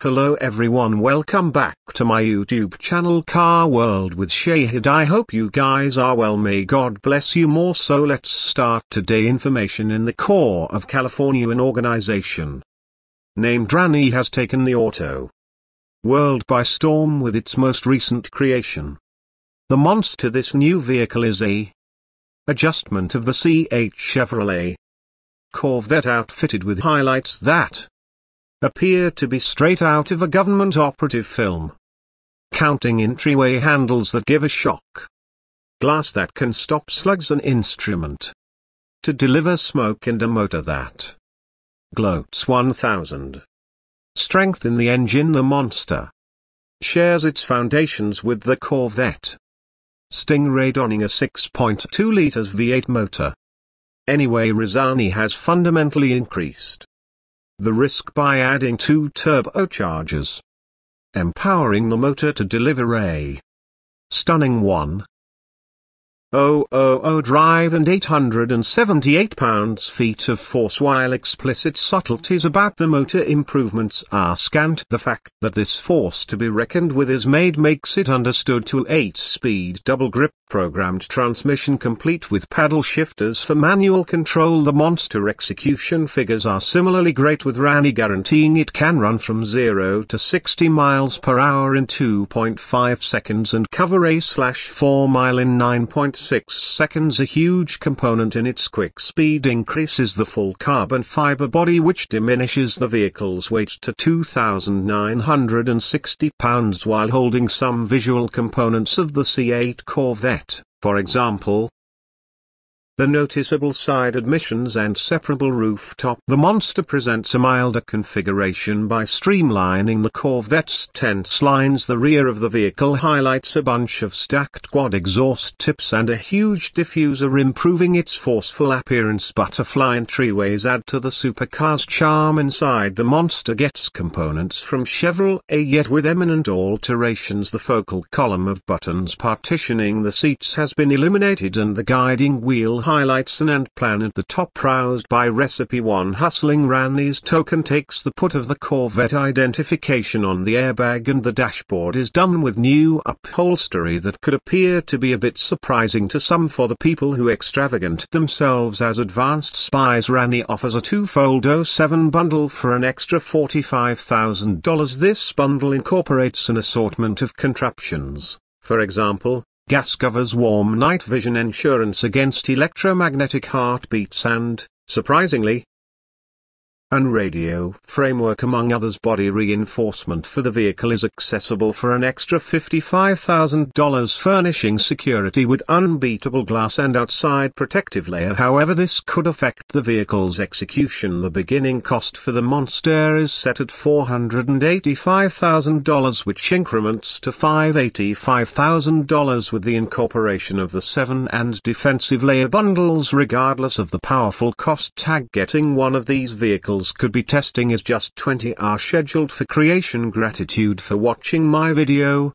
Hello everyone welcome back to my YouTube channel Car World with Shahid. I hope you guys are well. May God bless you more. So let's start today. Information in the core of California an organization. Named Rezvani has taken the auto world by storm with its most recent creation. The monster this new vehicle is a adjustment of the C8 Chevrolet Corvette outfitted with highlights that appear to be straight out of a government operative film. Counting entryway handles that give a shock. Glass that can stop slugs an instrument. To deliver smoke and a motor that gloats 1000. Strength in the engine the monster shares its foundations with the Corvette. Stingray donning a 6.2 liters V8 motor. Anyway Rezvani has fundamentally increased the risk by adding two turbochargers. Empowering the motor to deliver a stunning 1. 000 drive and 878 pounds-feet of force while explicit subtleties about the motor improvements are scant. The fact that this force to be reckoned with is made makes it understood to 8-speed double-grip programmed transmission complete with paddle shifters for manual control. The monster execution figures are similarly great with Rezvani guaranteeing it can run from 0 to 60 miles per hour in 2.5 seconds and cover a slash 4 mile in 9.6 seconds a huge component in its quick speed increase is the full carbon fiber body which diminishes the vehicle's weight to 2,960 pounds while holding some visual components of the C8 Corvette, for example, the noticeable side admissions and separable rooftop. The Monster presents a milder configuration by streamlining the Corvette's tense lines. The rear of the vehicle highlights a bunch of stacked quad exhaust tips and a huge diffuser improving its forceful appearance. Butterfly entryways add to the supercar's charm inside. The Monster gets components from Chevrolet yet with eminent alterations. The focal column of buttons partitioning the seats has been eliminated and the guiding wheel highlights an end plan at the top roused by recipe 1 hustling Rezvani's token takes the put of the Corvette identification on the airbag and the dashboard is done with new upholstery that could appear to be a bit surprising to some for the people who extravagant themselves as advanced spies. Rezvani offers a two-fold 07 bundle for an extra $45,000 this bundle incorporates an assortment of contraptions, for example, gas covers warm night vision insurance against electromagnetic heartbeats and, surprisingly, and radio framework among others. Body reinforcement for the vehicle is accessible for an extra $55,000 furnishing security with unbeatable glass and outside protective layer. However this could affect the vehicle's execution. The beginning cost for the Monster is set at $485,000 which increments to $585,000 with the incorporation of the 7 and defensive layer bundles. Regardless of the powerful cost tag getting one of these vehicles could be testing is just 20 are scheduled for creation. Gratitude for watching my video,